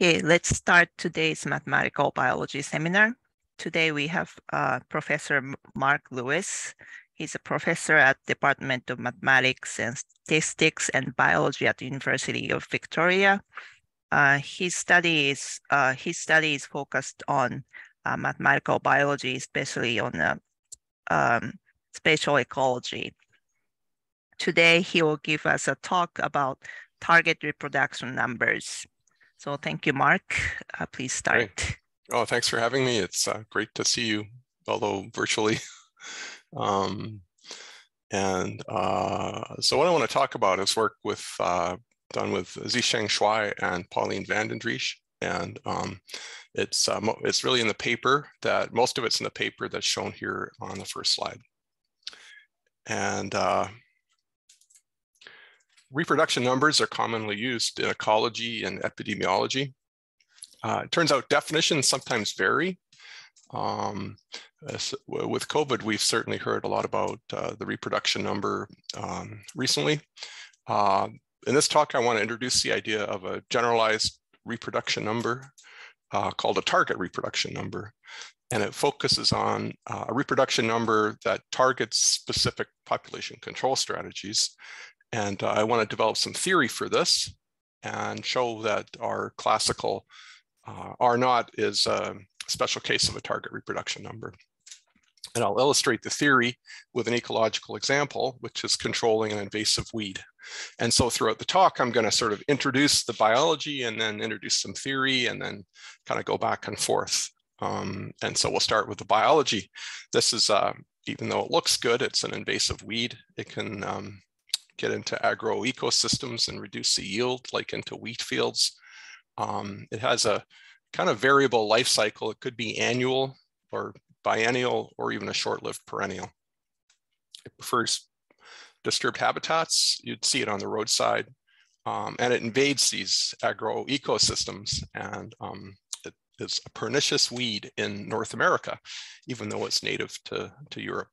Okay, let's start today's mathematical biology seminar. Today we have uh, Professor Mark Lewis. He's a professor at Department of Mathematics and Statistics and Biology at the University of Victoria. Uh, his study is uh, his study is focused on uh, mathematical biology, especially on uh, um, spatial ecology. Today he will give us a talk about target reproduction numbers. So thank you, Mark. Uh, please start. Great. Oh, thanks for having me. It's uh, great to see you, although virtually. um, and uh, so what I want to talk about is work with uh, done with Zhisheng Shuai and Pauline van den And um, it's, uh, it's really in the paper that most of it's in the paper that's shown here on the first slide. And uh, reproduction numbers are commonly used in ecology and epidemiology. Uh, it turns out definitions sometimes vary. Um, with COVID, we've certainly heard a lot about uh, the reproduction number um, recently. Uh, in this talk, I want to introduce the idea of a generalized reproduction number uh, called a target reproduction number. And it focuses on uh, a reproduction number that targets specific population control strategies and uh, I want to develop some theory for this and show that our classical uh, R naught is a special case of a target reproduction number. And I'll illustrate the theory with an ecological example, which is controlling an invasive weed. And so throughout the talk, I'm going to sort of introduce the biology and then introduce some theory and then kind of go back and forth. Um, and so we'll start with the biology. This is, uh, even though it looks good, it's an invasive weed. It can um, get into agro ecosystems and reduce the yield, like into wheat fields. Um, it has a kind of variable life cycle. It could be annual or biennial or even a short-lived perennial. It prefers disturbed habitats. You'd see it on the roadside. Um, and it invades these agro ecosystems and um, it is a pernicious weed in North America, even though it's native to, to Europe.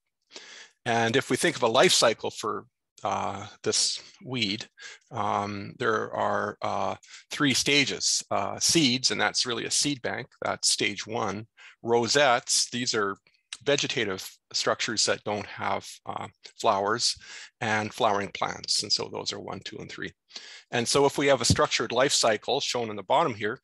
And if we think of a life cycle for uh, this weed, um, there are uh, three stages. Uh, seeds, and that's really a seed bank, that's stage one. Rosettes, these are vegetative structures that don't have uh, flowers and flowering plants. And so those are one, two, and three. And so if we have a structured life cycle shown in the bottom here,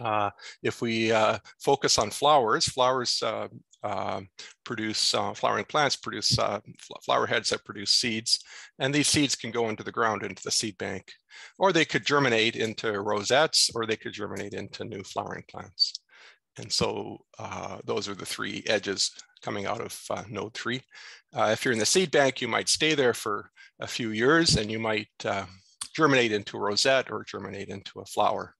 uh, if we uh, focus on flowers, flowers uh, uh, produce uh, flowering plants, produce uh, flower heads that produce seeds, and these seeds can go into the ground, into the seed bank, or they could germinate into rosettes, or they could germinate into new flowering plants. And so uh, those are the three edges coming out of uh, node three. If you're in the seed bank, you might stay there for a few years and you might germinate into a rosette or germinate into a flower.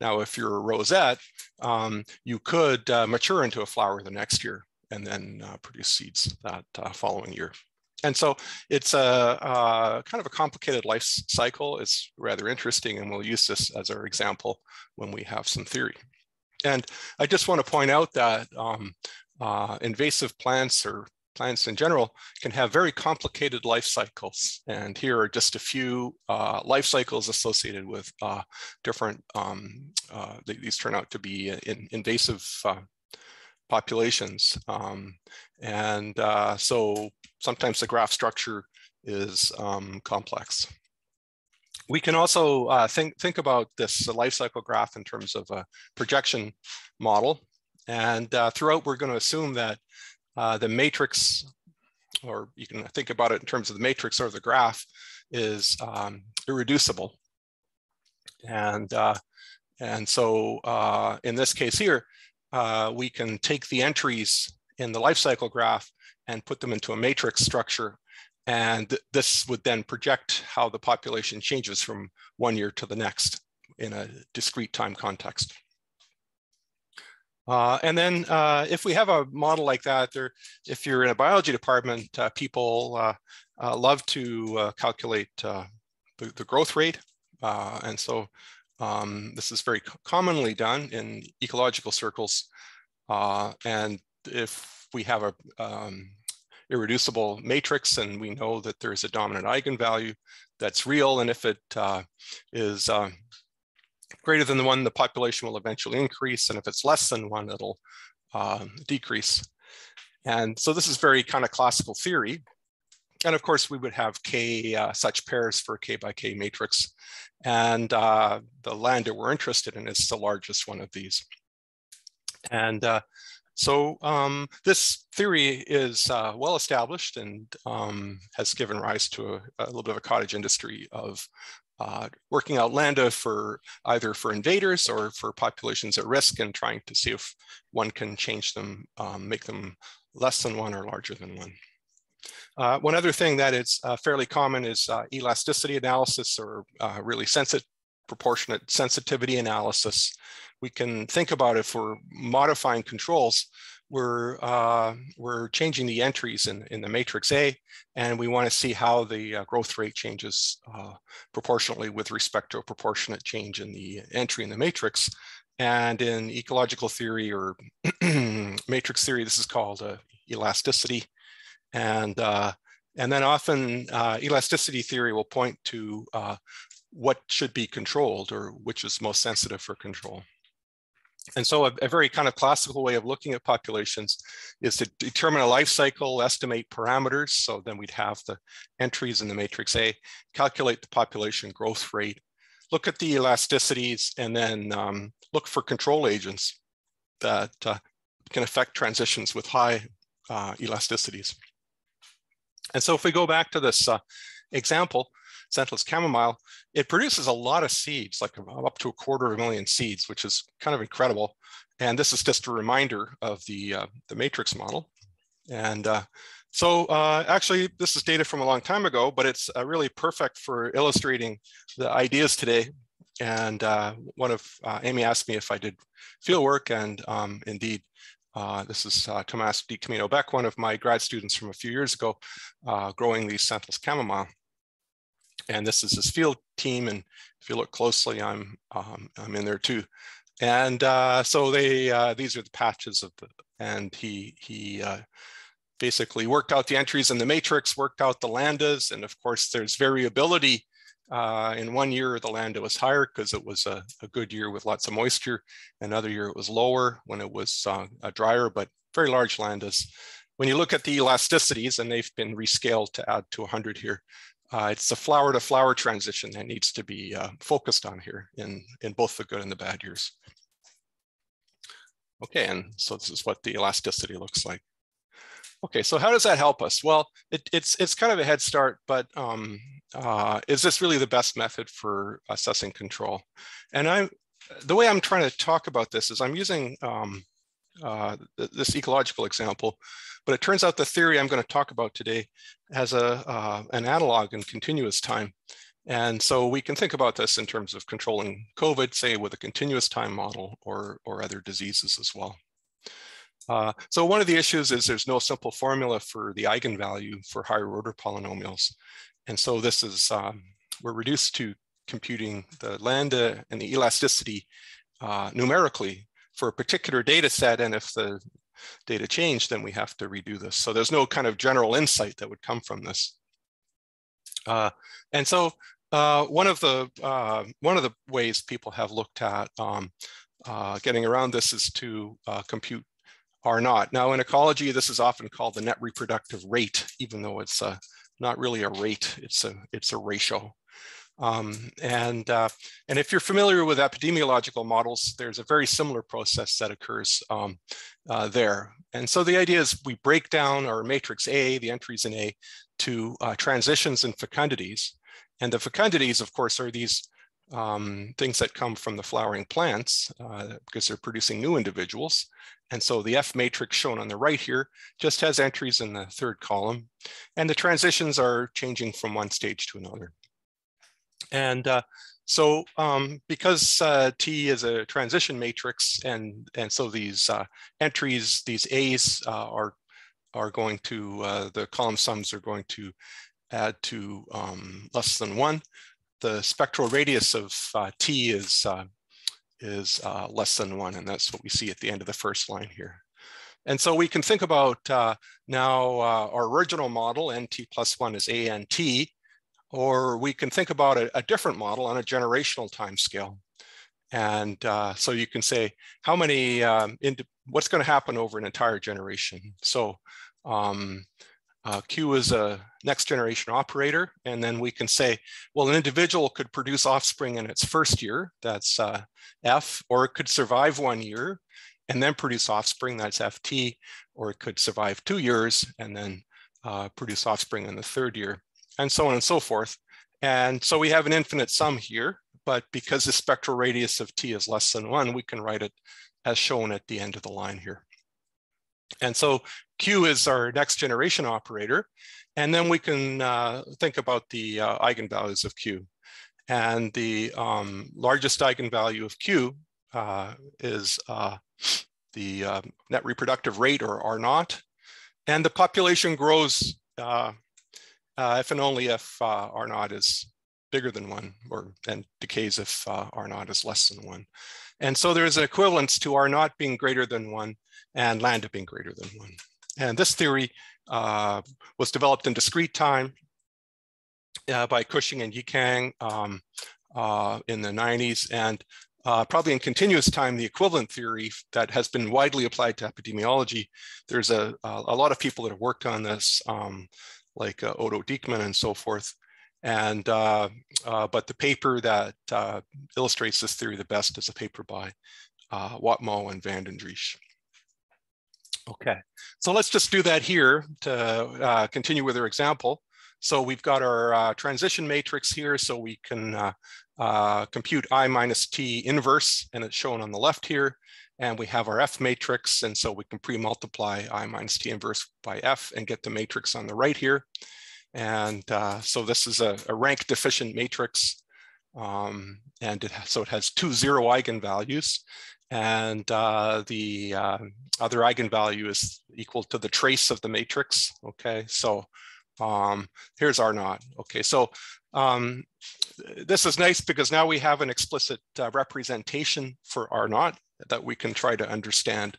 Now, if you're a rosette, um, you could uh, mature into a flower the next year and then uh, produce seeds that uh, following year. And so it's a, a, kind of a complicated life cycle. It's rather interesting, and we'll use this as our example when we have some theory. And I just want to point out that um, uh, invasive plants or plants in general can have very complicated life cycles. And here are just a few uh, life cycles associated with uh, different, um, uh, these turn out to be in, invasive uh, populations. Um, and uh, so sometimes the graph structure is um, complex. We can also uh, think, think about this life cycle graph in terms of a projection model. And throughout, we're going to assume that uh, the matrix, or you can think about it in terms of the matrix or the graph, is um, irreducible. And, uh, and so uh, in this case here, uh, we can take the entries in the life cycle graph and put them into a matrix structure. And this would then project how the population changes from one year to the next in a discrete time context. Uh, and then uh, if we have a model like that, there, if you're in a biology department, uh, people uh, uh, love to uh, calculate the, the, growth rate. and so um, this is very commonly done in ecological circles. and if we have a um, irreducible matrix and we know that there's a dominant eigenvalue that's real, and if it is greater than the one, the population will eventually increase. And if it's less than one, it'll uh, decrease. And so this is very kind of classical theory. And of course, we would have k uh, such pairs for k by k matrix. And uh, the lambda we're interested in is the largest one of these. And uh, so um, this theory is uh, well established and um, has given rise to a, a, little bit of a cottage industry of uh, working out lambda for either for invaders or for populations at risk and trying to see if one can change them, um, make them less than one or larger than one. Uh, one other thing that is uh, fairly common is uh, elasticity analysis or uh, really sensitive proportionate sensitivity analysis. We can think about if we're modifying controls, we're, uh, we're changing the entries in, in the matrix A, and we want to see how the uh, growth rate changes uh, proportionally with respect to a proportionate change in the entry in the matrix. And in ecological theory or matrix theory, this is called uh, elasticity. And, uh, and then often uh, elasticity theory will point to what should be controlled or which is most sensitive for control. And so a, a, very kind of classical way of looking at populations is to determine a life cycle, estimate parameters. So then we'd have the entries in the matrix A, calculate the population growth rate, look at the elasticities, and then um, look for control agents that uh, can affect transitions with high uh, elasticities. And so if we go back to this uh, example, scentless chamomile, it produces a lot of seeds, like up to a quarter of a million seeds, which is kind of incredible. And this is just a reminder of the, uh, the matrix model. And uh, so uh, actually, this is data from a long time ago, but it's uh, really perfect for illustrating the ideas today. And uh, one of uh, Amy asked me if I did field work, and um, indeed, uh, this is uh, Tomas de Camino Beck, one of my grad students from a few years ago, uh, growing these scentless chamomile and this is his field team. And if you look closely, I'm um, I'm in there too. And uh, so they uh, these are the patches of the and he he uh, basically worked out the entries in the matrix, worked out the lambdas, and of course there's variability. Uh, in one year, the lambda was higher because it was a, a, good year with lots of moisture. Another year, it was lower when it was uh, drier, but very large lambdas. When you look at the elasticities, and they've been rescaled to add to 100 here, uh, it's the flower to flower transition that needs to be uh, focused on here in, in both the good and the bad years. Okay, and so this is what the elasticity looks like. Okay, so how does that help us? Well, it, it's it's kind of a head start, but um, uh, is this really the best method for assessing control? And I'm, the way I'm trying to talk about this is I'm using um, uh, this ecological example but it turns out the theory I'm going to talk about today has a, uh, an analog in continuous time. And so we can think about this in terms of controlling COVID, say with a continuous time model or, or other diseases as well. Uh, so one of the issues is there's no simple formula for the eigenvalue for higher order polynomials. And so this is, um, we're reduced to computing the lambda and the elasticity uh, numerically for a particular data set. And if the data change, then we have to redo this. So there's no kind of general insight that would come from this. Uh, and so uh, one of the uh, one of the ways people have looked at um, uh, getting around this is to uh, compute R naught. Now in ecology, this is often called the net reproductive rate, even though it's uh, not really a rate, it's a, it's a ratio. Um, and, uh, and if you're familiar with epidemiological models, there's a very similar process that occurs um, uh, there. And so the idea is we break down our matrix A, the entries in A, to uh, transitions and fecundities. And the fecundities, of course, are these um, things that come from the flowering plants uh, because they're producing new individuals. And so the F matrix shown on the right here just has entries in the third column. And the transitions are changing from one stage to another. And uh, so um, because uh, T is a transition matrix and, and so these uh, entries, these A's uh, are, are going to, uh, the column sums are going to add to um, less than one. The spectral radius of uh, T is, is less than one and that's what we see at the end of the first line here. And so we can think about now our original model, NT plus one is ANT, or we can think about a, a different model on a generational time scale. And uh, so you can say how many, um, what's going to happen over an entire generation. So um, uh, Q is a next generation operator. And then we can say, well, an individual could produce offspring in its first year, that's uh, F, or it could survive one year and then produce offspring, that's FT, or it could survive two years and then uh, produce offspring in the third year, and so on and so forth. And so we have an infinite sum here, but because the spectral radius of T is less than one, we can write it as shown at the end of the line here. And so Q is our next generation operator. And then we can uh, think about the uh, eigenvalues of Q. And the um, largest eigenvalue of Q uh, is uh, the uh, net reproductive rate or R naught. And the population grows uh, if and only if R naught is bigger than one or and decays if R naught is less than one. And so there's an equivalence to R naught being greater than one and lambda being greater than one. And this theory uh, was developed in discrete time uh, by Cushing and Yicang um, uh, in the 90s. And uh, probably in continuous time, the equivalent theory that has been widely applied to epidemiology. There's a, a lot of people that have worked on this, um, like uh, Odo Diekmann and so forth. And, uh, but the paper that illustrates this theory the best is a paper by Watmough and Van den Driessche. Okay, so let's just do that here to uh, continue with our example. So we've got our uh, transition matrix here, so we can uh, uh compute I minus T inverse, and it's shown on the left here. And we have our F matrix, and so we can pre-multiply I minus T inverse by F and get the matrix on the right here. And uh, so this is a, a rank deficient matrix. Um, and it, so it has two zero eigenvalues and uh, the uh, other eigenvalue is equal to the trace of the matrix. Okay, so um, here's R naught. Okay, so um, this is nice because now we have an explicit uh, representation for R naught that we can try to understand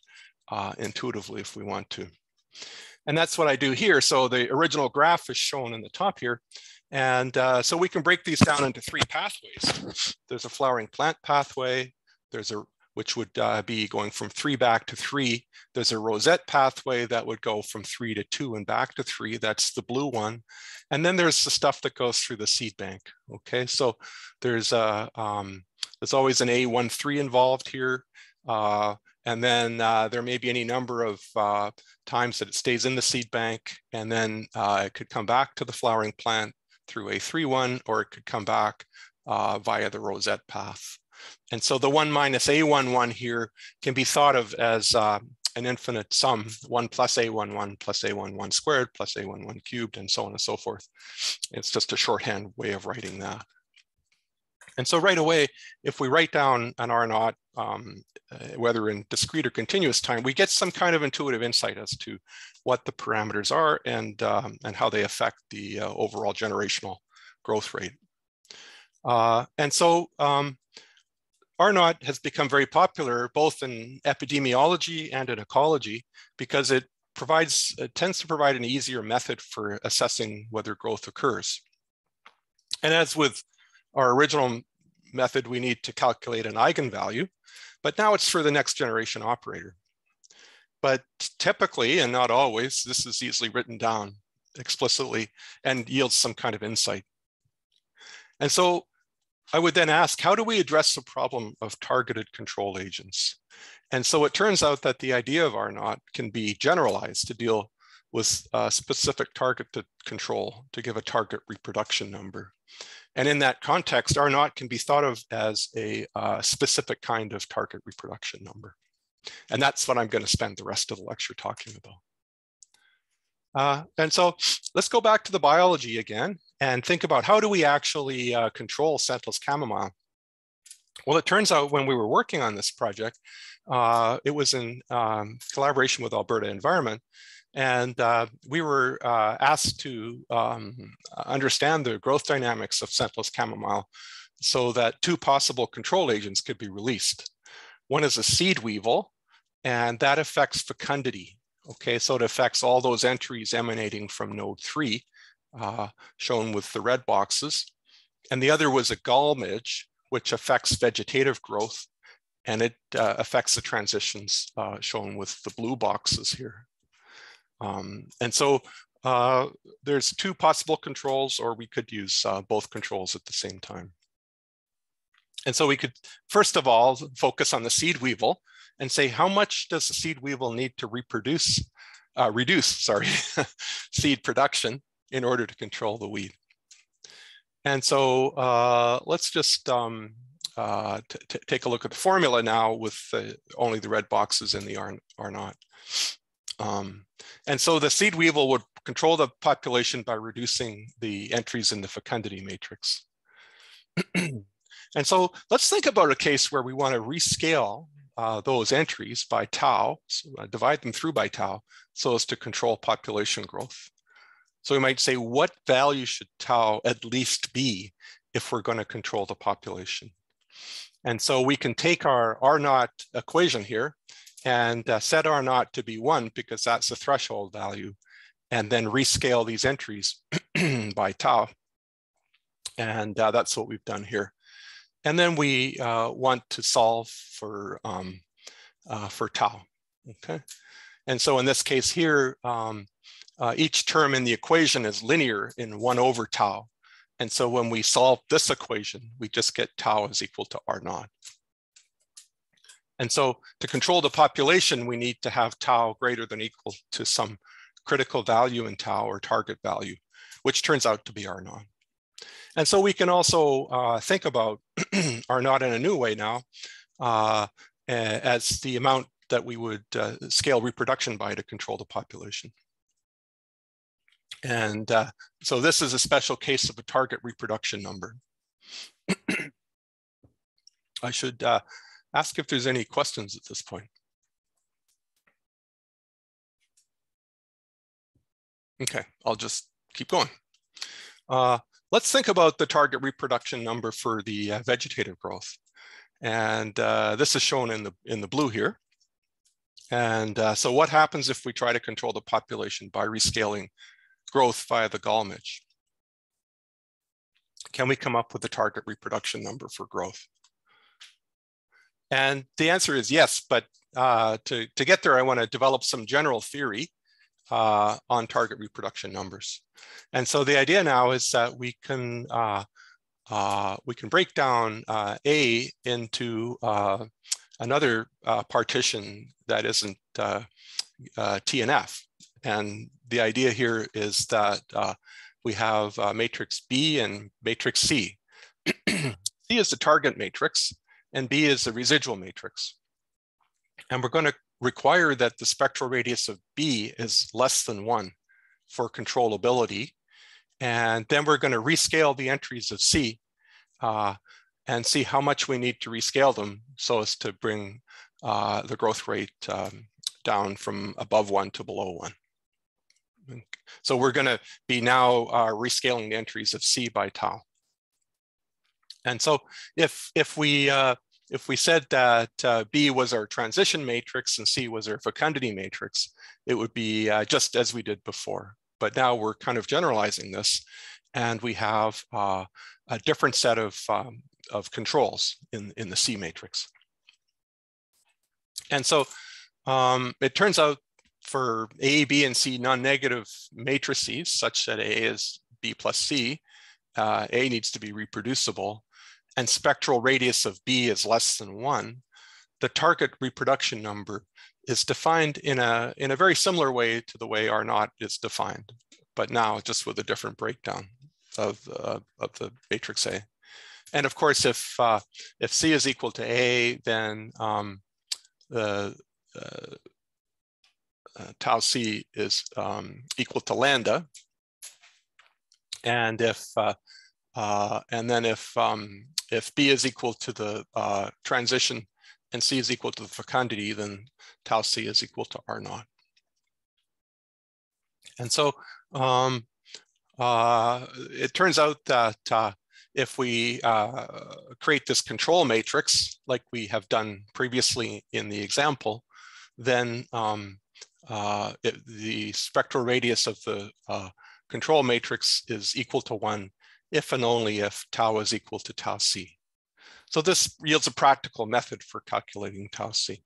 uh, intuitively if we want to. And that's what I do here. So the original graph is shown in the top here. And uh, so we can break these down into three pathways. There's a flowering plant pathway, there's a which would uh, be going from three back to three. There's a rosette pathway that would go from three to two and back to three. That's the blue one. And then there's the stuff that goes through the seed bank. Okay, so there's a, um, there's always an A13 involved here. Uh, and then uh, there may be any number of uh, times that it stays in the seed bank and then uh, it could come back to the flowering plant through A31 or it could come back uh, via the rosette path. And so the one minus A11 here can be thought of as uh, an infinite sum, one plus A11 plus A11 squared plus A11 cubed and so on and so forth. It's just a shorthand way of writing that. And so right away, if we write down an R naught, um, uh, whether in discrete or continuous time, we get some kind of intuitive insight as to what the parameters are and, um, and how they affect the uh, overall generational growth rate. Uh, and so um, R naught has become very popular both in epidemiology and in ecology because it provides, it tends to provide an easier method for assessing whether growth occurs. And as with our original method, we need to calculate an eigenvalue, but now it's for the next generation operator. But typically, and not always, this is easily written down explicitly and yields some kind of insight. And so I would then ask, how do we address the problem of targeted control agents? And so it turns out that the idea of R naught can be generalized to deal with a specific targeted control to give a target reproduction number. And in that context, R naught can be thought of as a uh, specific kind of target reproduction number. And that's what I'm going to spend the rest of the lecture talking about. Uh, and so let's go back to the biology again and think about how do we actually uh, control scentless chamomile? Well, it turns out when we were working on this project, uh, it was in um, collaboration with Alberta Environment, and uh, we were uh, asked to um, understand the growth dynamics of scentless chamomile so that two possible control agents could be released. One is a seed weevil, and that affects fecundity. Okay, so it affects all those entries emanating from node three uh, shown with the red boxes. And the other was a gall midge, which affects vegetative growth, and it uh, affects the transitions uh, shown with the blue boxes here. Um, and so uh, there's two possible controls, or we could use uh, both controls at the same time. And so we could, first of all, focus on the seed weevil and say, how much does the seed weevil need to reproduce, uh, reduce, sorry, seed production in order to control the weed? And so uh, let's just um, uh, take a look at the formula now with only the red boxes in the R, R naught. Um, and so the seed weevil would control the population by reducing the entries in the fecundity matrix. and so let's think about a case where we want to rescale uh, those entries by tau, so, uh, divide them through by tau, so as to control population growth. So we might say, what value should tau at least be if we're going to control the population? And so we can take our R naught equation here and uh, set R naught to be one because that's the threshold value, and then rescale these entries by tau. And uh, that's what we've done here. And then we uh, want to solve for, um, uh, for tau, okay? And so in this case here, um, uh, each term in the equation is linear in one over tau. And so when we solve this equation, we just get tau is equal to R naught. And so to control the population, we need to have tau greater than equal to some critical value in tau or target value, which turns out to be R naught. And so we can also uh, think about R naught in a new way now uh, as the amount that we would uh, scale reproduction by to control the population. And uh, so this is a special case of a target reproduction number. I should uh, ask if there's any questions at this point. Okay, I'll just keep going. Uh, let's think about the target reproduction number for the uh, vegetative growth. And uh, this is shown in the, in the blue here. And uh, so what happens if we try to control the population by rescaling growth via the gall midge? Can we come up with a target reproduction number for growth? And the answer is yes, but uh, to, to get there, I want to develop some general theory uh, on target reproduction numbers. And so the idea now is that we can uh, uh we can break down uh, A into uh, another partition that isn't TNF. And F. And the idea here is that we have matrix B and matrix C. C is the target matrix, and B is the residual matrix. And we're going to require that the spectral radius of B is less than one for controllability. And then we're going to rescale the entries of C uh, and see how much we need to rescale them so as to bring uh, the growth rate um, down from above one to below one. So we're going to be now uh, rescaling the entries of C by tau. And so if, if, we, uh, if we said that uh, B was our transition matrix and C was our fecundity matrix, it would be uh, just as we did before. But now we're kind of generalizing this and we have uh, a different set of, um, of controls in, in the C matrix. And so um, it turns out for A, B, and C non-negative matrices such that A is B plus C, uh, A needs to be reproducible and spectral radius of B is less than one, the target reproduction number is defined in a, in a very similar way to the way R naught is defined, but now just with a different breakdown of, uh, of the matrix A. And of course, if, uh, if C is equal to A, then um, the uh, uh tau C is um, equal to lambda. And if, uh, and then if um, if B is equal to the uh, transition and C is equal to the fecundity, then tau C is equal to R naught. And so um, uh, it turns out that uh, if we uh, create this control matrix, like we have done previously in the example, then um, it, the spectral radius of the control matrix is equal to one if and only if tau is equal to tau c. So this yields a practical method for calculating tau c.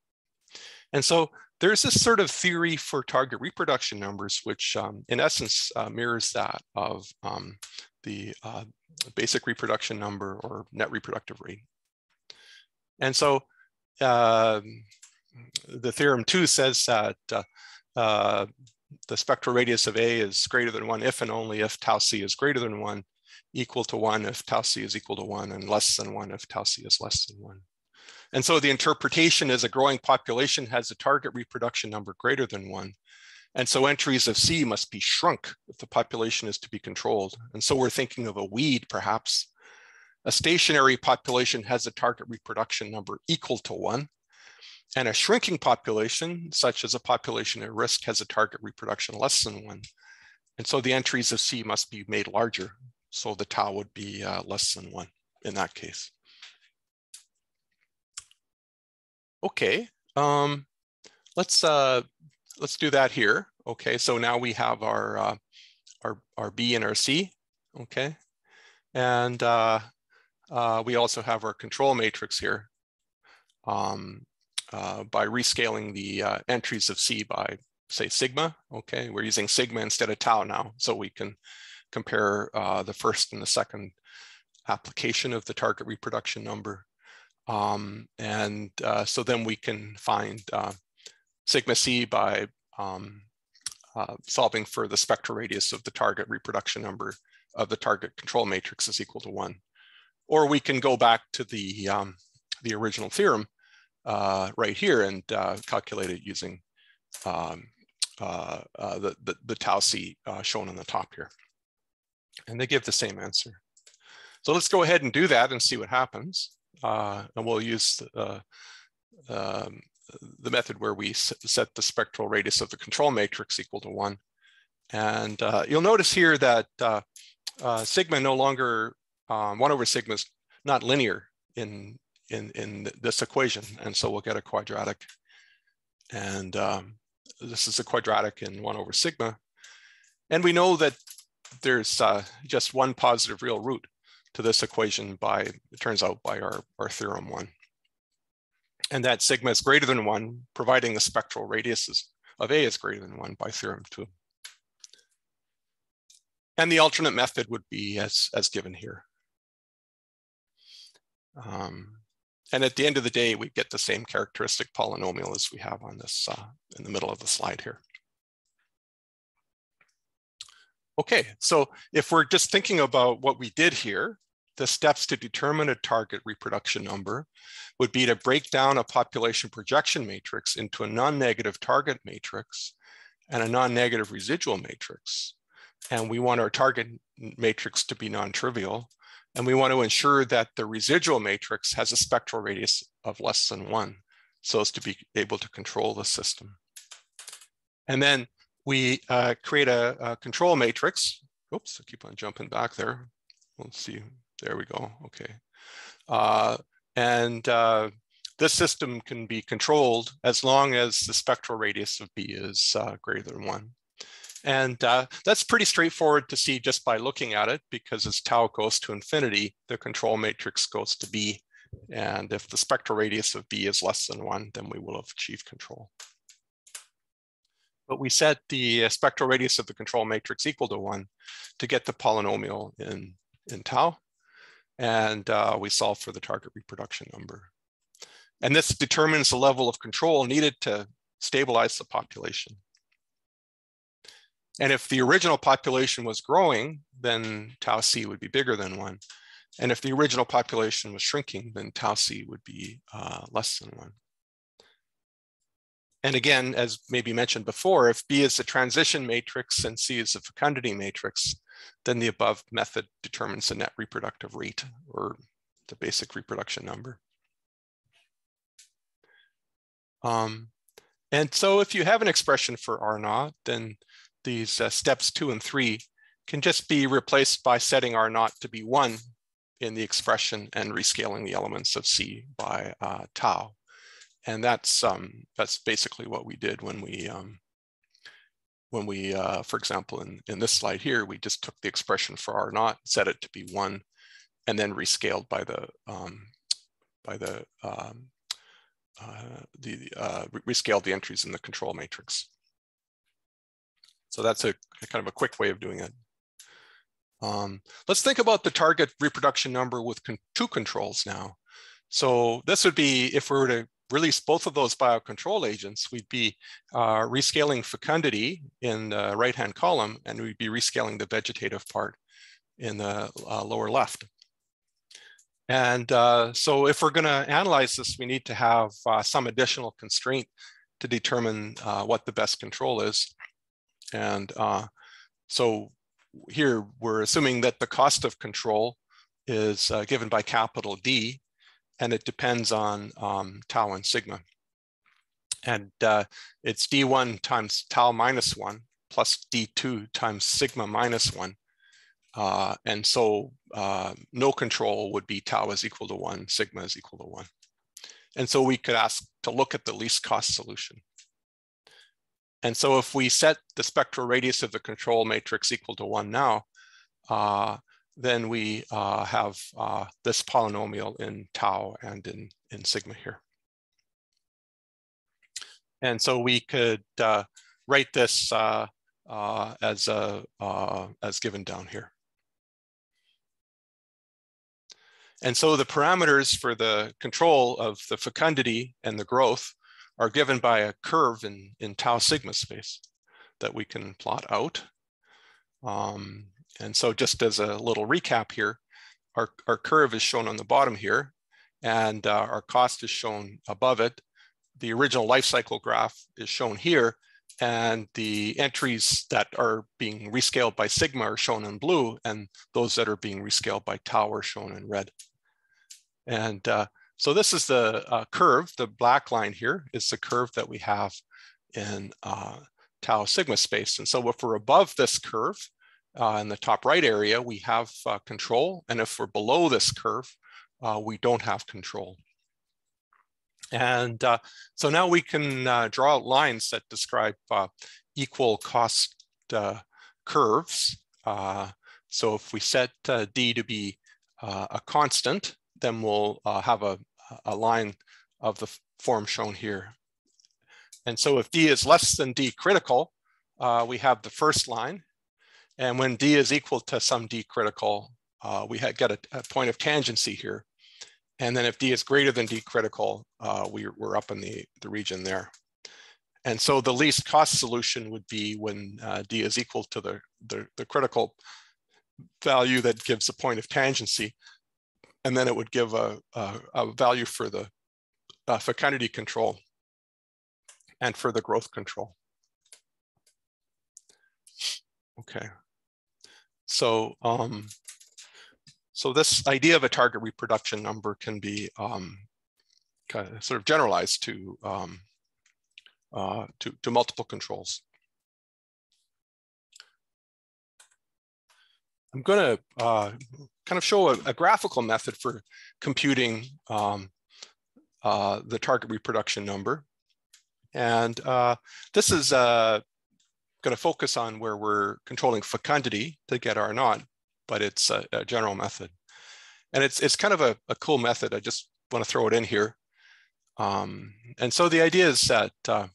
And so there's this sort of theory for target reproduction numbers, which um, in essence uh, mirrors that of um, the uh, basic reproduction number or net reproductive rate. And so uh, the theorem two says that uh, uh, the spectral radius of A is greater than one if and only if tau C is greater than one, equal to one if tau C is equal to one, and less than one if tau C is less than one. And so the interpretation is a growing population has a target reproduction number greater than one. And so entries of C must be shrunk if the population is to be controlled. And so we're thinking of a weed, perhaps. A stationary population has a target reproduction number equal to one. And a shrinking population, such as a population at risk, has a target reproduction less than one. And so the entries of C must be made larger. So the tau would be uh, less than one in that case. Okay, um, let's uh, let's do that here. Okay, so now we have our uh, our our B and our C. Okay, and uh, uh, we also have our control matrix here. Um, uh, by rescaling the uh, entries of C by say sigma. Okay, we're using sigma instead of tau now, so we can compare uh, the first and the second application of the target reproduction number. Um, and uh, so then we can find uh, sigma C by um, uh, solving for the spectral radius of the target reproduction number of the target control matrix is equal to one. Or we can go back to the, um, the original theorem uh, right here and uh, calculate it using um, the, the, the, tau c shown on the top here. And they give the same answer. So let's go ahead and do that and see what happens. and we'll use um, the method where we set the spectral radius of the control matrix equal to one. And uh, you'll notice here that uh, uh, sigma no longer, um, one over sigma is not linear in in, in this equation. And so we'll get a quadratic. And um, this is a quadratic in one over sigma. And we know that there's uh, just one positive real root to this equation by, it turns out by our, our theorem one. And that sigma is greater than one, providing the spectral radiuses of A is greater than one by theorem two. And the alternate method would be as, as given here. Um, and at the end of the day, we get the same characteristic polynomial as we have on this uh, in the middle of the slide here. Okay, so if we're just thinking about what we did here, the steps to determine a target reproduction number would be to break down a population projection matrix into a non-negative target matrix and a non-negative residual matrix. And we want our target matrix to be non-trivial. And we want to ensure that the residual matrix has a spectral radius of less than one so as to be able to control the system. And then we uh, create a, a, control matrix. Oops, I keep on jumping back there. Let's see, there we go, okay. Uh, and uh, this system can be controlled as long as the spectral radius of B is uh, greater than one. And uh, that's pretty straightforward to see just by looking at it, because as tau goes to infinity, the control matrix goes to B. And if the spectral radius of B is less than one, then we will have achieved control. But we set the uh, spectral radius of the control matrix equal to one to get the polynomial in, in tau. And uh, we solve for the target reproduction number. And this determines the level of control needed to stabilize the population. And if the original population was growing, then tau c would be bigger than one. And if the original population was shrinking, then tau c would be uh, less than one. And again, as maybe mentioned before, if B is a transition matrix and C is a fecundity matrix, then the above method determines the net reproductive rate or the basic reproduction number. Um, and so if you have an expression for R naught, then these uh, steps two and three can just be replaced by setting R naught to be one in the expression and rescaling the elements of C by uh, tau. And that's um, that's basically what we did when we um, when we, uh, for example, in, in this slide here, we just took the expression for R naught, set it to be one, and then rescaled by the um, by the um, uh, the uh, rescaled the entries in the control matrix. So that's a, a kind of a quick way of doing it. Um, let's think about the target reproduction number with con two controls now. So this would be if we were to release both of those biocontrol agents, we'd be uh, rescaling fecundity in the right-hand column, and we'd be rescaling the vegetative part in the uh, lower left. And uh, so if we're gonna analyze this, we need to have uh, some additional constraint to determine uh, what the best control is. And uh, so here we're assuming that the cost of control is given by capital D, and it depends on um, tau and sigma. And uh, it's D1 times tau minus one plus D2 times sigma minus one. Uh, and so uh, no control would be tau is equal to one, sigma is equal to one. And so we could ask to look at the least cost solution. And so if we set the spectral radius of the control matrix equal to one now, uh, then we uh, have uh, this polynomial in tau and in, in sigma here. And so we could uh, write this uh, uh, as, a, as given down here. And so the parameters for the control of the fecundity and the growth are given by a curve in, in tau sigma space that we can plot out. Um, and so just as a little recap here, our, our curve is shown on the bottom here, and uh, our cost is shown above it. The original life cycle graph is shown here, and the entries that are being rescaled by sigma are shown in blue, and those that are being rescaled by tau are shown in red. And uh, so this is the uh, curve, the black line here is the curve that we have in uh, tau sigma space. And so if we're above this curve uh, in the top right area, we have uh, control. And if we're below this curve, uh, we don't have control. And uh, so now we can draw out lines that describe equal cost curves. so if we set D to be a constant, then we'll uh, have a, a line of the form shown here. And so if D is less than D critical, uh, we have the first line. And when D is equal to some D critical, uh, we get a, a, point of tangency here. And then if D is greater than D critical, uh, we, are up in the, the region there. And so the least cost solution would be when uh, D is equal to the, the, the critical value that gives a point of tangency and then it would give a, a, a value for the uh, fecundity control and for the growth control. Okay, so um, so this idea of a target reproduction number can be um, kind of sort of generalized to um, uh, to, to multiple controls. I'm going to uh, kind of show a, a, graphical method for computing um, uh, the target reproduction number. And uh, this is uh, going to focus on where we're controlling fecundity to get R naught, but it's a, a, general method. And it's, it's kind of a, a, cool method. I just want to throw it in here. Um, and so the idea is that uh,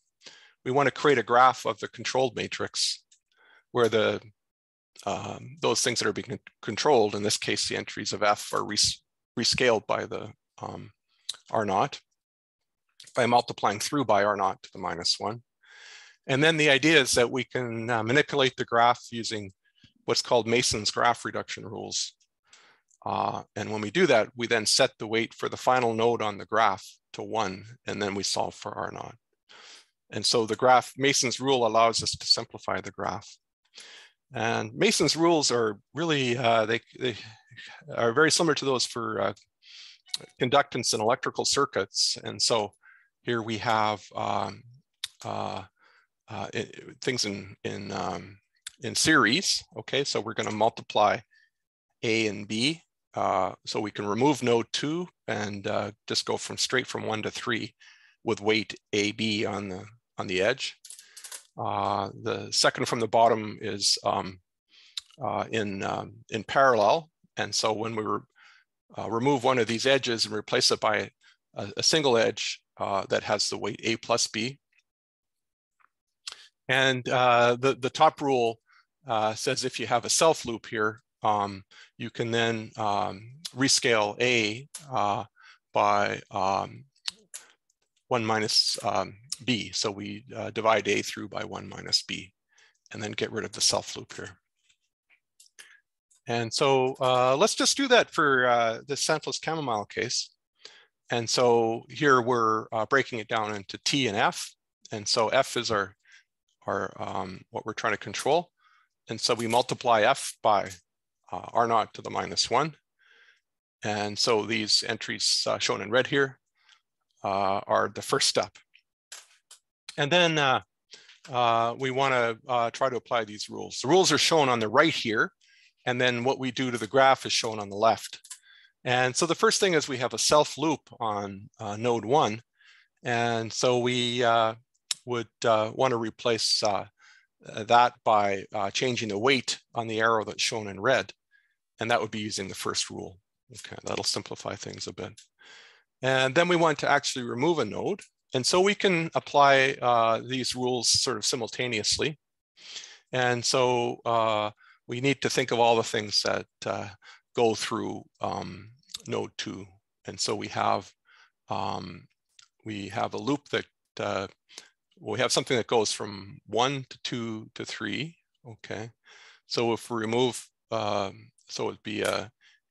we want to create a graph of the controlled matrix where the um, those things that are being controlled, in this case, the entries of F are res rescaled by the um, R naught by multiplying through by R naught to the minus one. And then the idea is that we can uh, manipulate the graph using what's called Mason's graph reduction rules. Uh, and when we do that, we then set the weight for the final node on the graph to one, and then we solve for R naught. And so the graph, Mason's rule allows us to simplify the graph. And Mason's rules are really, uh, they, they are very similar to those for uh, conductance in electrical circuits. And so here we have um, uh, it, things in, in, um, in series. Okay, so we're gonna multiply A and B. Uh, so we can remove node two and uh, just go from straight from one to three with weight AB on the, on the edge. Uh, the second from the bottom is um, uh, in, um, in parallel. And so when we uh, remove one of these edges and replace it by a, a single edge uh, that has the weight A plus B. And uh, the, the top rule uh, says if you have a self loop here, um, you can then um, rescale A uh, by um, one minus um, B. So we uh, divide A through by one minus B and then get rid of the self loop here. And so uh, let's just do that for uh, the scentless chamomile case. And so here we're breaking it down into T and F. And so F is our, our um, what we're trying to control. And so we multiply F by uh, R naught to the minus one. And so these entries uh, shown in red here uh, are the first step. And then uh, uh, we want to uh, try to apply these rules. The rules are shown on the right here. And then what we do to the graph is shown on the left. And so the first thing is we have a self loop on node one. And so we would want to replace that by changing the weight on the arrow that's shown in red. And that would be using the first rule. Okay, that'll simplify things a bit. And then we want to actually remove a node. And so we can apply uh, these rules sort of simultaneously. And so uh, we need to think of all the things that uh, go through um, node two. And so we have um, we have a loop that uh, we have something that goes from one to two to three. Okay, so if we remove um, so it'd be a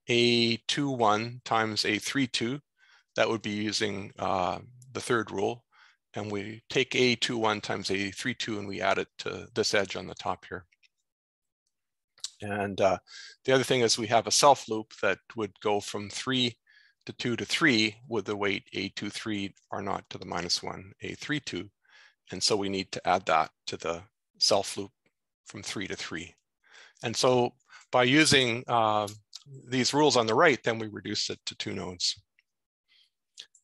A21 times A32. That would be using uh, the third rule. And we take A21 times A32 and we add it to this edge on the top here. And uh, the other thing is we have a self loop that would go from three to two to three with the weight A23 R naught to the minus one A32. And so we need to add that to the self loop from three to three. And so by using uh, these rules on the right, then we reduce it to two nodes.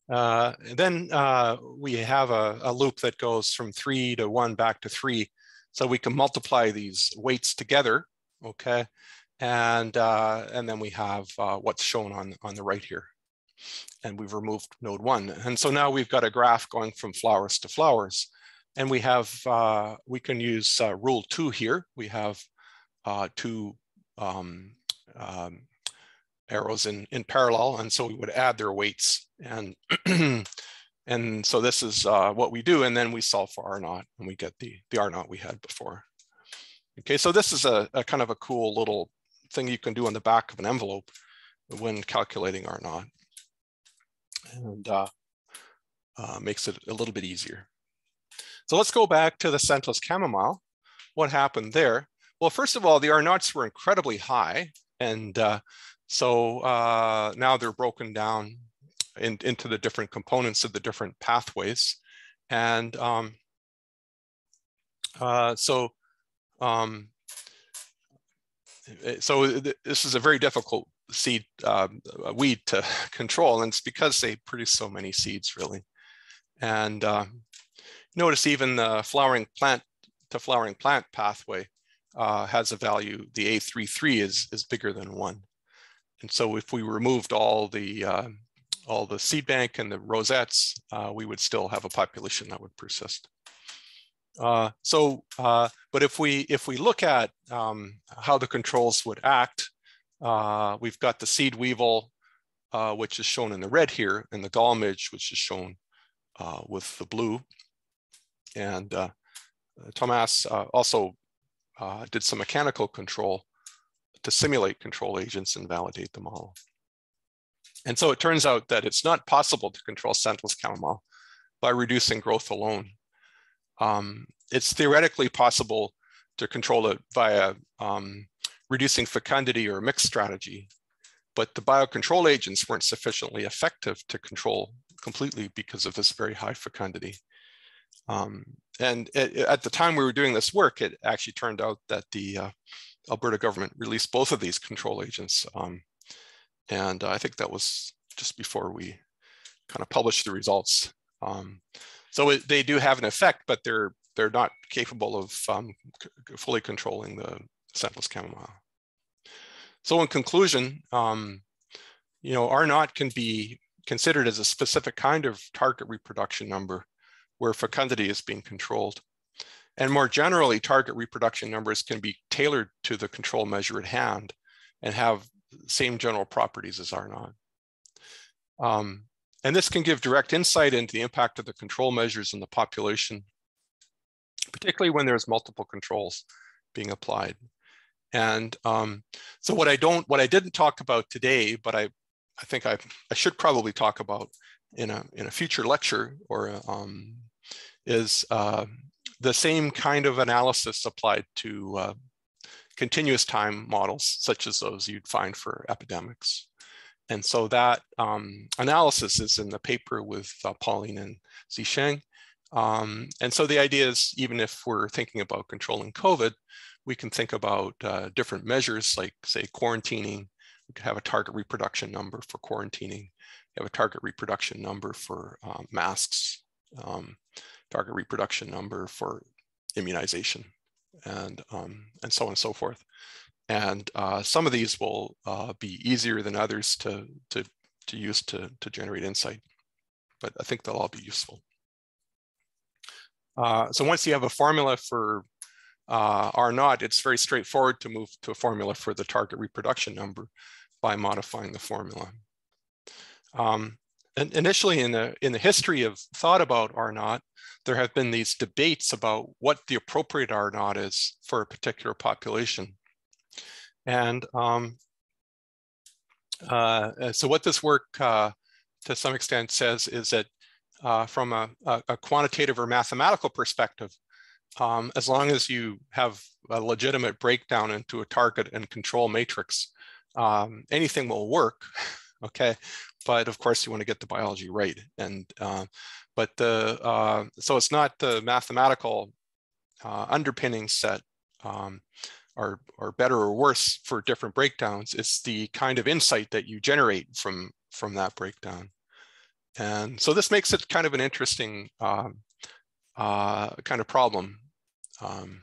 Uh, then uh, we have a, a, loop that goes from three to one back to three. So we can multiply these weights together, okay? And, uh, and then we have uh, what's shown on, on the right here. And we've removed node one. And so now we've got a graph going from flowers to flowers. And we have, uh, we can use uh, rule two here. We have two um, um, arrows in, in parallel. And so we would add their weights. And, and so this is uh, what we do. And then we solve for R naught and we get the, the R naught we had before. Okay, so this is a, a kind of a cool little thing you can do on the back of an envelope when calculating R naught. And uh, uh, makes it a little bit easier. So let's go back to the scentless chamomile. What happened there? Well, first of all, the R naughts were incredibly high. And uh, so uh, now they're broken down in, into the different components of the different pathways. And um, uh, so, um, eh, so this is a very difficult seed uh, weed to control, and it's because they produce so many seeds, really. And uh, notice even the flowering plant to flowering plant pathway uh, has a value, the A33 is, is bigger than one. And so if we removed all the, uh, all the seed bank and the rosettes, uh, we would still have a population that would persist. Uh, so, uh, but if we, if we look at um, how the controls would act, uh, we've got the seed weevil, which is shown in the red here, and the gall midge, which is shown with the blue. And Thomas also uh, did some mechanical control to simulate control agents and validate the model. And so it turns out that it's not possible to control scentless chamomile by reducing growth alone. Um, it's theoretically possible to control it via um, reducing fecundity or mixed strategy, but the biocontrol agents weren't sufficiently effective to control completely because of this very high fecundity. Um, and it, at the time we were doing this work, it actually turned out that the uh, Alberta government released both of these control agents. Um, and I think that was just before we kind of published the results. Um, so it, they do have an effect, but they're they're not capable of um, fully controlling the scentless chamomile. So in conclusion, um, you know, R naught can be considered as a specific kind of target reproduction number where fecundity is being controlled. And more generally, target reproduction numbers can be tailored to the control measure at hand and have same general properties as R naught. Um, and this can give direct insight into the impact of the control measures in the population, particularly when there's multiple controls being applied. And um, so what I don't, what I didn't talk about today, but I, I think I, I should probably talk about in a, in a future lecture or um, is uh, the same kind of analysis applied to uh, continuous time models, such as those you'd find for epidemics. And so that um, analysis is in the paper with uh, Pauline and Zhisheng. Um, and so the idea is, even if we're thinking about controlling COVID, we can think about uh, different measures like say quarantining. We could have a target reproduction number for quarantining. We have a target reproduction number for um, masks, um, target reproduction number for immunization, and, um, and so on and so forth. And uh, some of these will uh, be easier than others to, to, to use to, to generate insight, but I think they'll all be useful. Uh, so once you have a formula for uh, R naught, it's very straightforward to move to a formula for the target reproduction number by modifying the formula. Um, initially in the, in the history of thought about R naught, there have been these debates about what the appropriate R naught is for a particular population. And um, uh, so what this work uh, to some extent says is that uh, from a, a, quantitative or mathematical perspective, um, as long as you have a legitimate breakdown into a target and control matrix, um, anything will work, okay? But of course you wanna get the biology right. And, uh, but the, uh, so it's not the mathematical uh, underpinning set um, are, are better or worse for different breakdowns. It's the kind of insight that you generate from, from that breakdown. And so this makes it kind of an interesting um, uh, kind of problem. Um,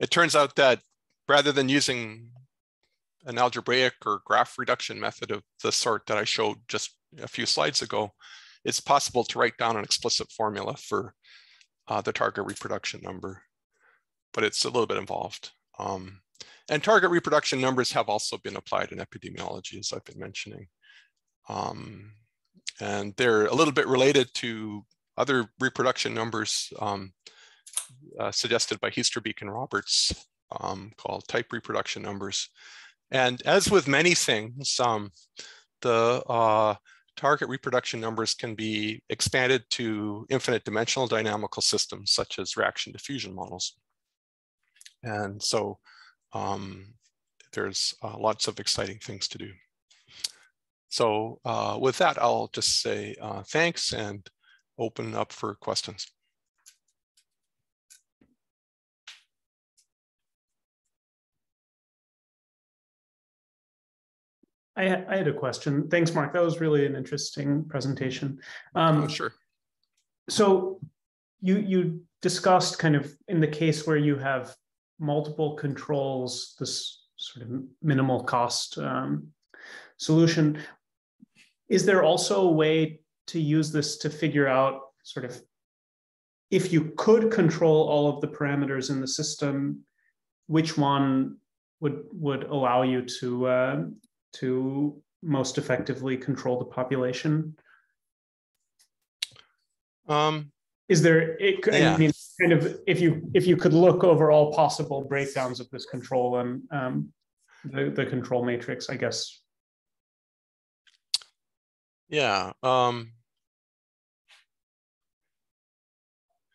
it turns out that rather than using an algebraic or graph reduction method of the sort that I showed just a few slides ago, it's possible to write down an explicit formula for uh, the target reproduction number, but it's a little bit involved. Um, and target reproduction numbers have also been applied in epidemiology, as I've been mentioning. Um, and they're a little bit related to other reproduction numbers um, uh, suggested by Heesterbeek and Roberts um, called type reproduction numbers. And as with many things, um, the uh, target reproduction numbers can be expanded to infinite dimensional dynamical systems such as reaction diffusion models. And so um, there's uh, lots of exciting things to do. So uh, with that, I'll just say uh, thanks and open up for questions. I, I had a question. Thanks, Mark. That was really an interesting presentation. Um, oh, sure. So you you discussed kind of in the case where you have multiple controls, this sort of minimal cost um, solution. Is there also a way to use this to figure out sort of if you could control all of the parameters in the system, which one would would allow you to uh, to most effectively control the population? Um, Is there, it, yeah. I mean, kind of, if you if you could look over all possible breakdowns of this control and um, the the control matrix, I guess. Yeah. Um,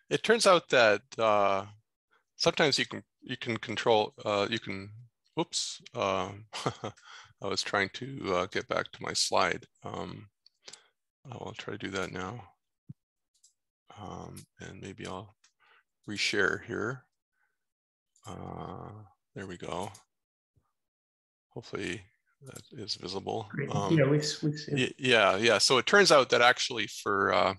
it turns out that uh, sometimes you can you can control uh, you can. oops Uh, I was trying to uh, get back to my slide. Um, I'll try to do that now. Um, and maybe I'll reshare here. Uh, there we go. Hopefully that is visible. Um, yeah, we, we see Yeah, yeah. So it turns out that actually for uh,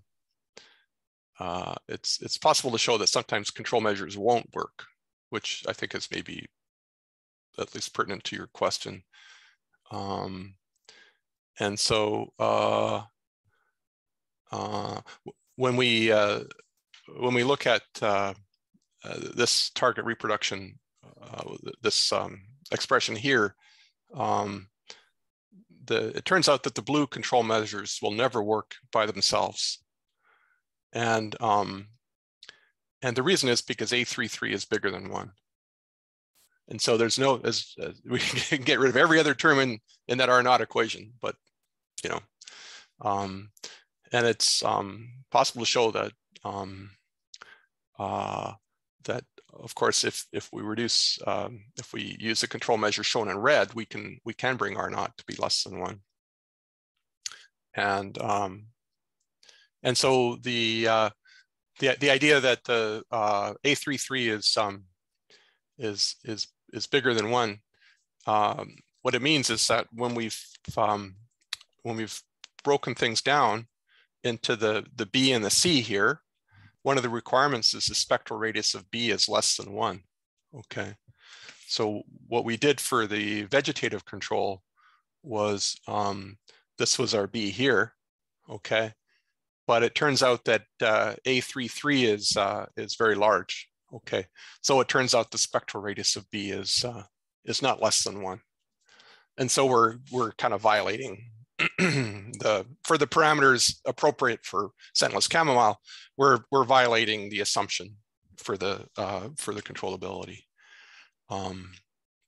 uh, it's it's possible to show that sometimes control measures won't work, which I think is maybe at least pertinent to your question. Um, and so uh, uh, when we uh, when we look at uh, uh, this target reproduction, uh, this um, expression here, um, the, it turns out that the blue control measures will never work by themselves. And, um, and the reason is because A33 is bigger than one. And so there's no, as, as we can get rid of every other term in, in that R naught equation, but, you know, um, and it's um, possible to show that um, uh, that of course, if if we reduce, um, if we use the control measure shown in red, we can we can bring R naught to be less than one. And um, and so the uh, the the idea that the uh, A33 is um, is is is bigger than one. Um, what it means is that when we've um, when we've broken things down into the the B and the C here, one of the requirements is the spectral radius of B is less than one. Okay. So what we did for the vegetative control was um, this was our B here. Okay. But it turns out that uh, A33 is, uh, is very large. Okay. So it turns out the spectral radius of B is, uh, is not less than one. And so we're, we're kind of violating the for the parameters appropriate for scentless chamomile, we're we're violating the assumption for the uh, for the controllability. Um,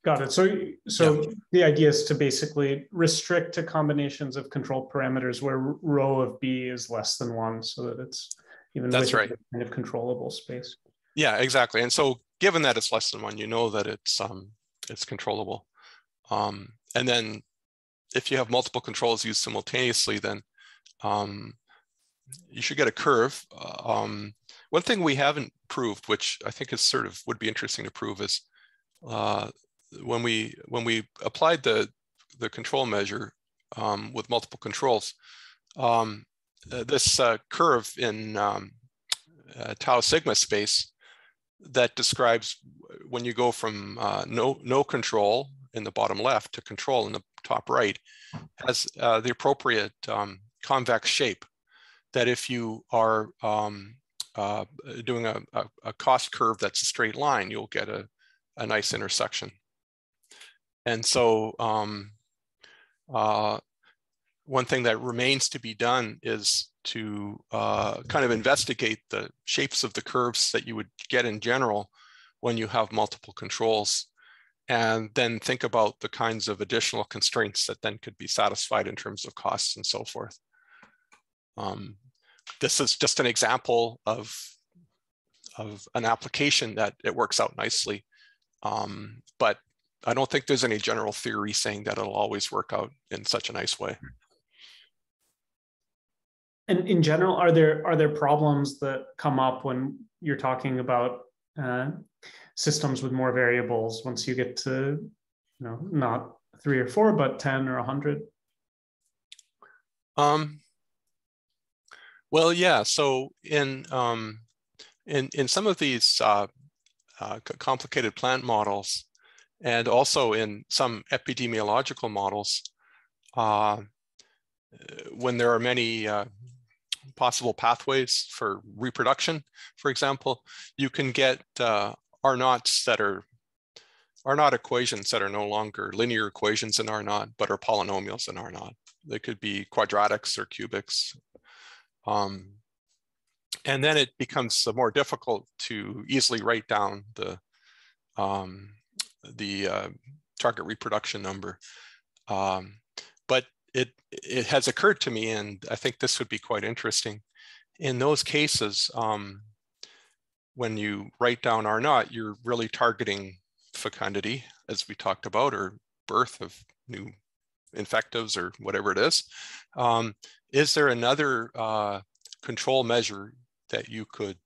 Got it. So so yeah. the idea is to basically restrict to combinations of control parameters where rho of b is less than one, so that it's even that's right kind of controllable space. Yeah, exactly. And so given that it's less than one, you know that it's um it's controllable. Um, and then if you have multiple controls used simultaneously, then um, you should get a curve. Uh, um, one thing we haven't proved, which I think is sort of would be interesting to prove, is uh, when we when we applied the the control measure um, with multiple controls, um, uh, this uh, curve in um, uh, tau sigma space that describes when you go from uh, no no control in the bottom left to control in the top right has uh, the appropriate um, convex shape that if you are um, uh, doing a, a, a, cost curve that's a straight line, you'll get a, a nice intersection. And so um, uh, one thing that remains to be done is to uh, kind of investigate the shapes of the curves that you would get in general when you have multiple controls and then think about the kinds of additional constraints that then could be satisfied in terms of costs and so forth. Um, this is just an example of, of an application that it works out nicely. Um, but I don't think there's any general theory saying that it'll always work out in such a nice way. And in general, are there are there problems that come up when you're talking about uh, systems with more variables once you get to you know not three or four but 10 or 100 um well yeah. So in um in in some of these uh, uh, complicated plant models and also in some epidemiological models uh, when there are many uh, possible pathways for reproduction, for example, you can get uh, R naughts that are R naught equations that are no longer linear equations in R naught, but are polynomials in R naught. They could be quadratics or cubics. Um, and then it becomes more difficult to easily write down the, um, the uh, target reproduction number. Um, but it, it has occurred to me, and I think this would be quite interesting. In those cases, um, when you write down R naught, you're really targeting fecundity, as we talked about, or birth of new infectives or whatever it is. Um, is there another uh, control measure that you could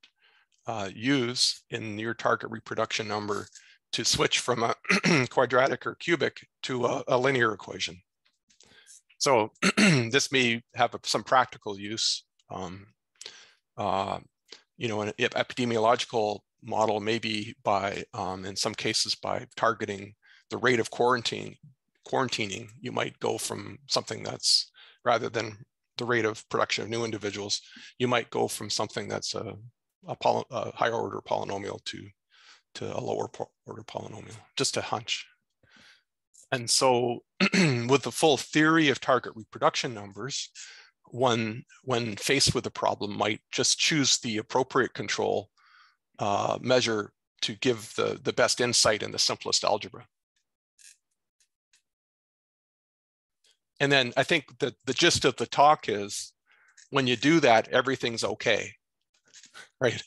uh, use in your target reproduction number to switch from a quadratic or cubic to a, a linear equation? So this may have some practical use. Um, uh, you know, an epidemiological model maybe by, um, in some cases, by targeting the rate of quarantine, quarantining, you might go from something that's rather than the rate of production of new individuals, you might go from something that's a, a, poly, a higher order polynomial to, to a lower order polynomial, just a hunch. And so with the full theory of target reproduction numbers, one, when faced with a problem, might just choose the appropriate control uh, measure to give the, the best insight in the simplest algebra. And then I think that the gist of the talk is when you do that, everything's okay, right?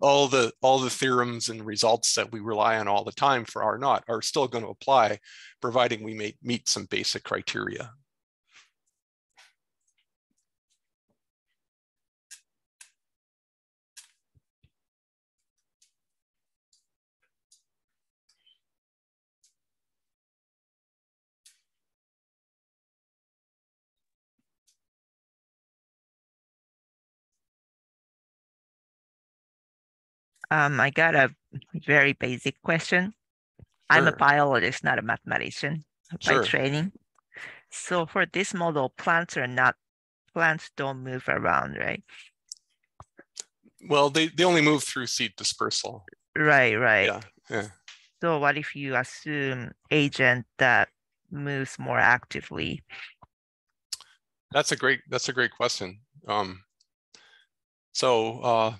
All the all the theorems and results that we rely on all the time for R naught are still going to apply, providing we may meet some basic criteria. Um, I got a very basic question. I'm a biologist, not a mathematician Sure. by training. So for this model, plants are not, plants don't move around, right? Well, they, they only move through seed dispersal. Right, right. Yeah, yeah. So what if you assume agent that moves more actively? That's a great, that's a great question. Um, so uh,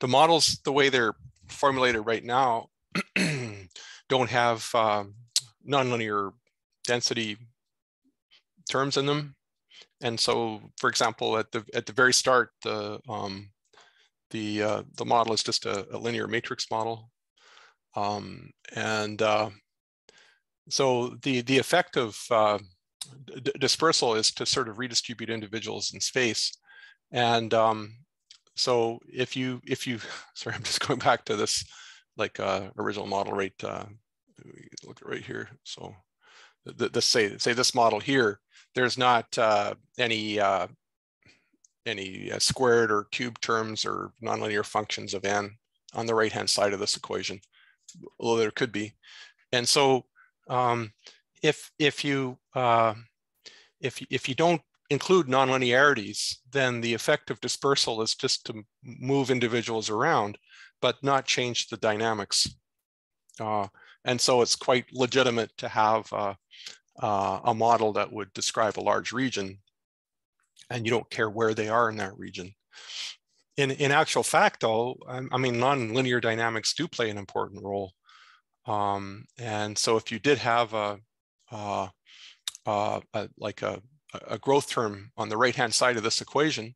the models, the way they're formulated right now, don't have um, nonlinear density terms in them. And so, for example, at the at the very start, the um, the uh, the model is just a, a linear matrix model, um, and uh, so the the effect of uh, dispersal is to sort of redistribute individuals in space, and um, so if you if you sorry i'm just going back to this like uh original model rate uh look right here. So the, the say say this model here there's not uh any uh any uh, squared or cube terms or nonlinear functions of n on the right hand side of this equation. Although there could be. And so um if if you uh if if you don't include nonlinearities, then the effect of dispersal is just to move individuals around, but not change the dynamics. Uh, and so it's quite legitimate to have uh, uh, a model that would describe a large region and you don't care where they are in that region. In, in actual fact, though, I, I mean, nonlinear dynamics do play an important role. Um, and so if you did have a, uh, uh, a like a a growth term on the right-hand side of this equation,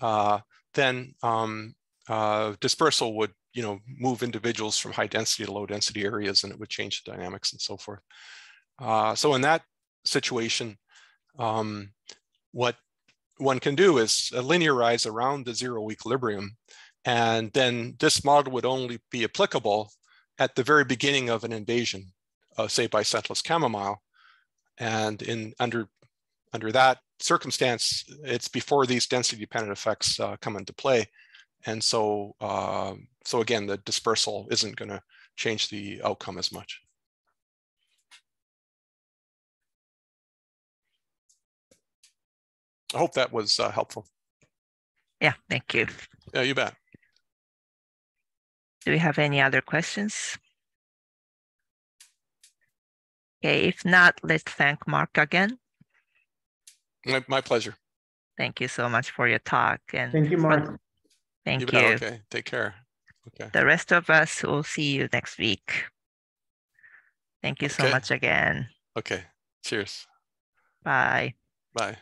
uh, then um, uh, dispersal would you know, move individuals from high density to low density areas and it would change the dynamics and so forth. Uh, so in that situation, um, what one can do is linearize around the zero equilibrium. And then this model would only be applicable at the very beginning of an invasion, uh, say by scentless chamomile. And in under under that circumstance, it's before these density dependent effects uh, come into play. And so, uh, so again, the dispersal isn't going to change the outcome as much. I hope that was uh, helpful. Yeah, thank you. Yeah, you bet. Do we have any other questions? Okay, if not, let's thank Mark again. My, my pleasure. Thank you so much for your talk. And Thank you, Mark. Thank you. you. Okay, take care. Okay. The rest of us will see you next week. Thank you so Okay. much again. Okay. Cheers. Bye. Bye.